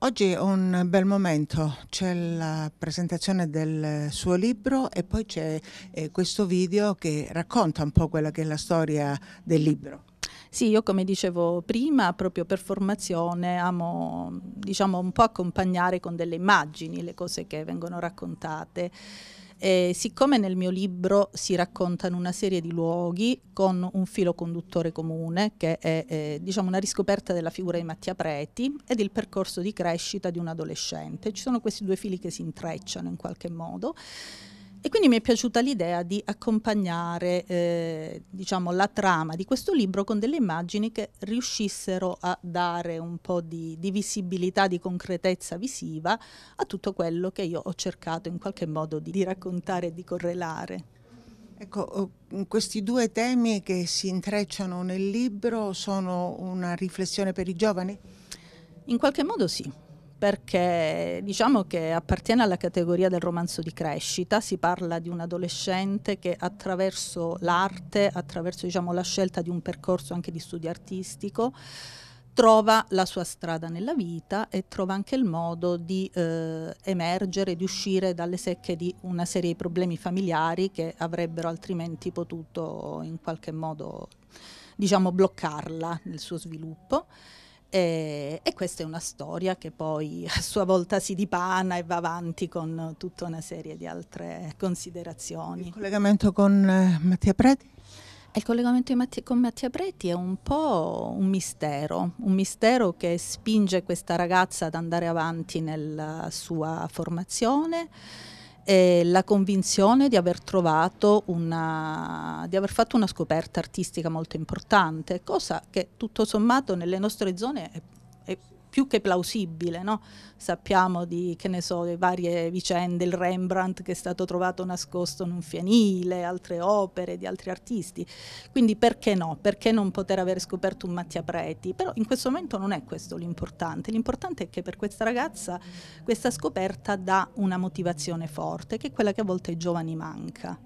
Oggi è un bel momento, c'è la presentazione del suo libro e poi c'è eh, questo video che racconta un po' quella che è la storia del libro. Sì, io come dicevo prima, proprio per formazione amo diciamo un po' accompagnare con delle immagini le cose che vengono raccontate. E siccome nel mio libro si raccontano una serie di luoghi con un filo conduttore comune, che è eh, diciamo una riscoperta della figura di Mattia Preti ed il percorso di crescita di un adolescente, ci sono questi due fili che si intrecciano in qualche modo e quindi mi è piaciuta l'idea di accompagnare eh, diciamo, la trama di questo libro con delle immagini che riuscissero a dare un po' di, di, visibilità, di concretezza visiva a tutto quello che io ho cercato in qualche modo di, di raccontare e di correlare. Ecco, oh, questi due temi che si intrecciano nel libro sono una riflessione per i giovani? In qualche modo sì perché diciamo che appartiene alla categoria del romanzo di crescita, si parla di un adolescente che attraverso l'arte, attraverso diciamo, la scelta di un percorso anche di studio artistico, trova la sua strada nella vita e trova anche il modo di eh, emergere, di uscire dalle secche di una serie di problemi familiari che avrebbero altrimenti potuto in qualche modo diciamo, bloccarla nel suo sviluppo. E, e, questa è una storia che poi a sua volta si dipana e va avanti con tutta una serie di altre considerazioni. Il collegamento con eh, Mattia Preti? Il collegamento Mattia, con Mattia Preti è un po' un mistero, un mistero che spinge questa ragazza ad andare avanti nella sua formazione e la convinzione di aver trovato una, di aver fatto una scoperta artistica molto importante, cosa che tutto sommato nelle nostre zone è, è più che plausibile, no? sappiamo di, so, le varie vicende, il Rembrandt che è stato trovato nascosto in un fienile, altre opere di altri artisti, quindi perché no? Perché non poter aver scoperto un Mattia Preti? Però in questo momento non è questo l'importante, l'importante è che per questa ragazza questa scoperta dà una motivazione forte, che è quella che a volte ai giovani manca.